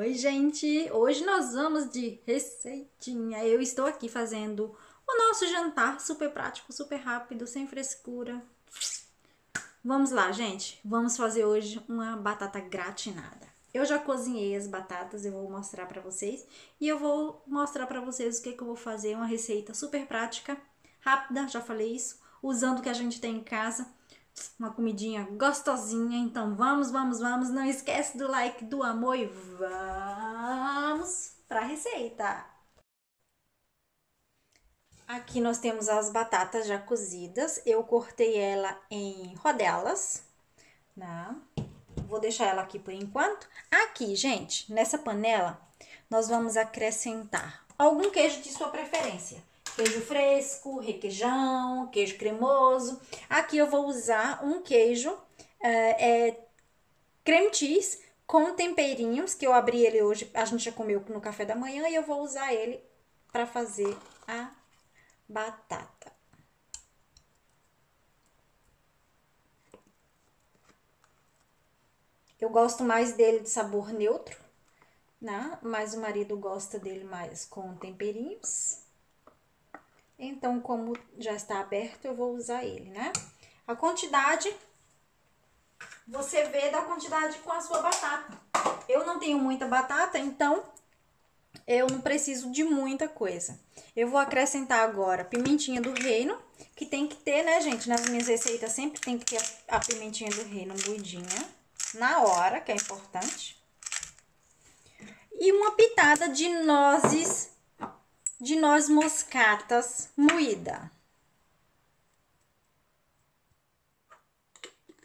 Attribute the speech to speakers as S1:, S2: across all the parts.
S1: Oi, gente! Hoje nós vamos de receitinha. Eu estou aqui fazendo o nosso jantar super prático, super rápido, sem frescura. Vamos lá, gente. Vamos fazer hoje uma batata gratinada. Eu já cozinhei as batatas, eu vou mostrar para vocês e eu vou mostrar para vocês o que, que eu vou fazer, uma receita super prática, rápida, já falei isso, usando o que a gente tem em casa uma comidinha gostosinha. Então vamos, vamos, vamos. Não esquece do like, do amor e vamos para a receita. Aqui nós temos as batatas já cozidas. Eu cortei ela em rodelas, né? Vou deixar ela aqui por enquanto. Aqui, gente, nessa panela, nós vamos acrescentar algum queijo de sua preferência queijo fresco, requeijão, queijo cremoso. Aqui eu vou usar um queijo é, é, creme cheese com temperinhos, que eu abri ele hoje, a gente já comeu no café da manhã, e eu vou usar ele para fazer a batata. Eu gosto mais dele de sabor neutro, né? Mas o marido gosta dele mais com temperinhos. Então, como já está aberto, eu vou usar ele, né? A quantidade, você vê da quantidade com a sua batata. Eu não tenho muita batata, então eu não preciso de muita coisa. Eu vou acrescentar agora pimentinha do reino, que tem que ter, né, gente? Nas minhas receitas sempre tem que ter a pimentinha do reino moidinha, na hora, que é importante. E uma pitada de nozes de noz moscatas moída.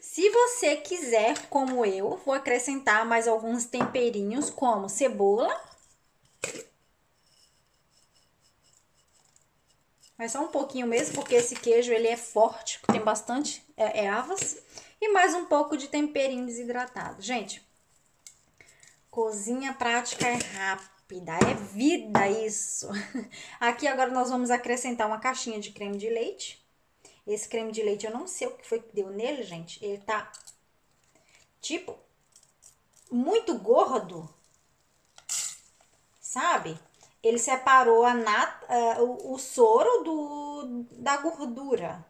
S1: Se você quiser, como eu, vou acrescentar mais alguns temperinhos, como cebola. Mas só um pouquinho mesmo, porque esse queijo ele é forte, tem bastante é, é avas. E mais um pouco de temperinho desidratado. Gente, cozinha prática é rápida rápida, é vida isso. Aqui agora nós vamos acrescentar uma caixinha de creme de leite. Esse creme de leite eu não sei o que foi que deu nele, gente. Ele tá tipo muito gordo. Sabe? Ele separou a nata, uh, o, o soro do, da gordura.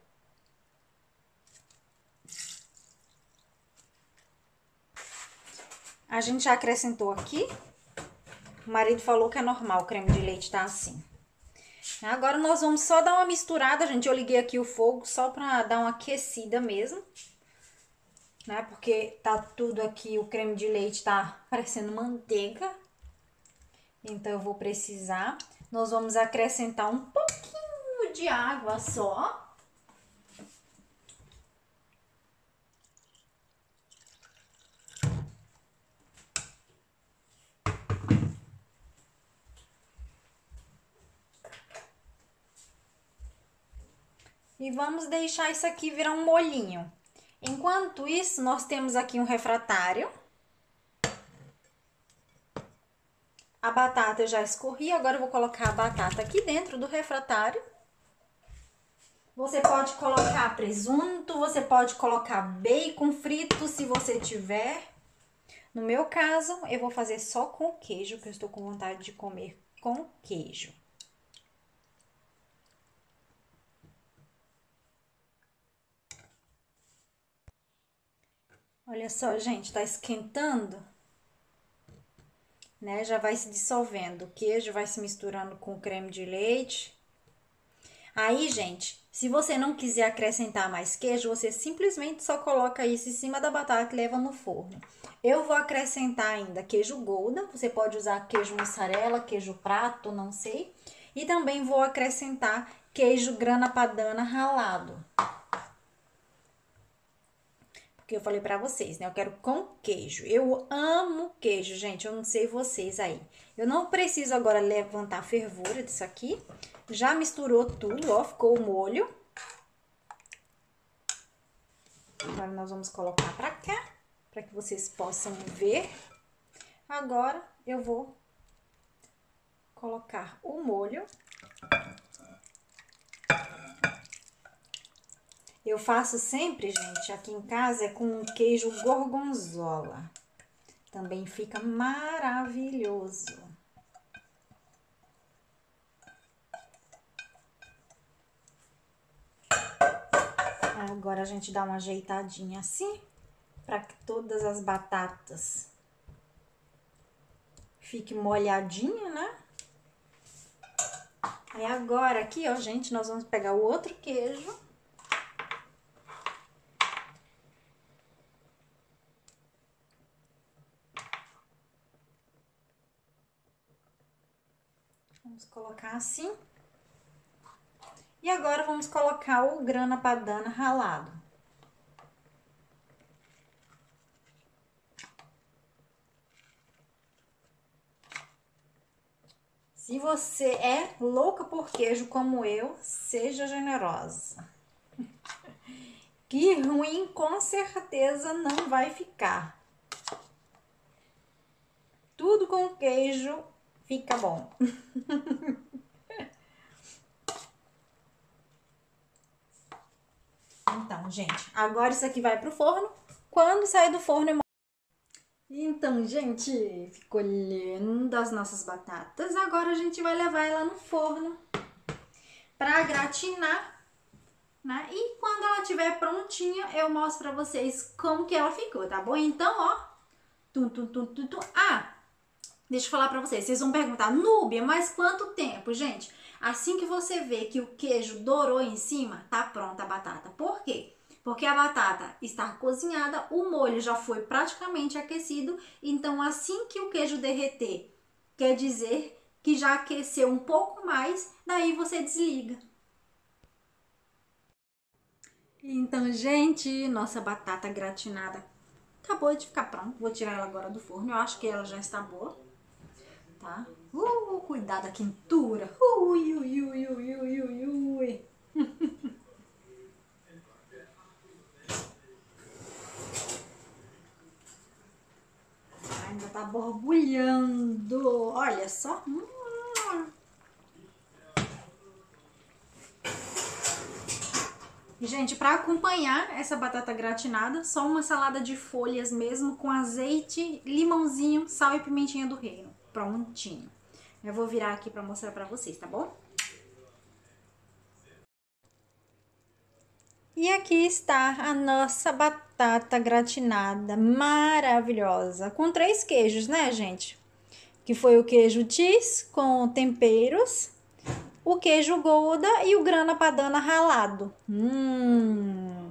S1: A gente já acrescentou aqui o marido falou que é normal o creme de leite tá assim. Agora nós vamos só dar uma misturada, gente. Eu liguei aqui o fogo só pra dar uma aquecida mesmo. Né? Porque tá tudo aqui, o creme de leite tá parecendo manteiga. Então eu vou precisar. Nós vamos acrescentar um pouquinho de água só. E vamos deixar isso aqui virar um molhinho. Enquanto isso, nós temos aqui um refratário. A batata já escorri, agora eu vou colocar a batata aqui dentro do refratário. Você pode colocar presunto, você pode colocar bacon frito, se você tiver. No meu caso, eu vou fazer só com queijo, que eu estou com vontade de comer com queijo. Olha só, gente, tá esquentando. Né? Já vai se dissolvendo. O queijo vai se misturando com o creme de leite. Aí, gente, se você não quiser acrescentar mais queijo, você simplesmente só coloca isso em cima da batata e leva no forno. Eu vou acrescentar ainda queijo Golda, você pode usar queijo mussarela, queijo prato, não sei. E também vou acrescentar queijo grana padana ralado. Porque eu falei para vocês, né? Eu quero com queijo. Eu amo queijo, gente. Eu não sei vocês aí. Eu não preciso agora levantar a fervura disso aqui. Já misturou tudo, ó. Ficou o molho. Agora nós vamos colocar pra cá, para que vocês possam ver. Agora eu vou colocar o molho. Eu faço sempre, gente, aqui em casa é com queijo gorgonzola. Também fica maravilhoso. Agora a gente dá uma ajeitadinha assim, para que todas as batatas fiquem molhadinha, né? Aí agora aqui, ó, gente, nós vamos pegar o outro queijo. Vamos colocar assim. E agora vamos colocar o grana padana ralado. Se você é louca por queijo como eu, seja generosa. Que ruim com certeza não vai ficar. Tudo com queijo fica bom. Então, gente, agora isso aqui vai pro forno. Quando sair do forno, eu... Então, gente, ficou lindo as nossas batatas. Agora a gente vai levar ela no forno pra gratinar, né? E quando ela estiver prontinha, eu mostro pra vocês como que ela ficou, tá bom? Então, ó, tum, tum, tum, tum, tum. Ah, deixa eu falar pra vocês. Vocês vão perguntar, Núbia, mas quanto tempo, gente? Assim que você vê que o queijo dourou em cima, tá pronta a batata. Por quê? Porque a batata está cozinhada, o molho já foi praticamente aquecido, então assim que o queijo derreter, quer dizer que já aqueceu um pouco mais, daí você desliga. Então, gente, nossa batata gratinada acabou de ficar pronta. Vou tirar ela agora do forno. Eu acho que ela já está boa, tá? Uh, cuidado da quentura. Ui, ui, ui, ui, ui, ui, ui. Ainda tá borbulhando. Olha só. Gente, para acompanhar essa batata gratinada, só uma salada de folhas mesmo com azeite, limãozinho, sal e pimentinha do reino. Prontinho. Eu vou virar aqui para mostrar para vocês, tá bom? E aqui está a nossa batata gratinada maravilhosa, com três queijos, né, gente? Que foi o queijo cheese com temperos, o queijo gouda e o grana padana ralado. Hum,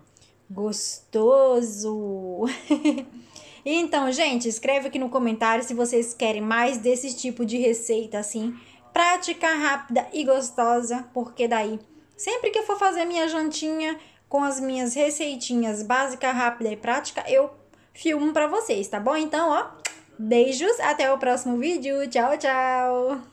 S1: gostoso! Então, gente, escreve aqui no comentário se vocês querem mais desse tipo de receita assim, prática, rápida e gostosa, porque daí, sempre que eu for fazer minha jantinha com as minhas receitinhas básica, rápida e prática, eu filmo para vocês, tá bom? Então, ó, beijos, até o próximo vídeo. Tchau, tchau.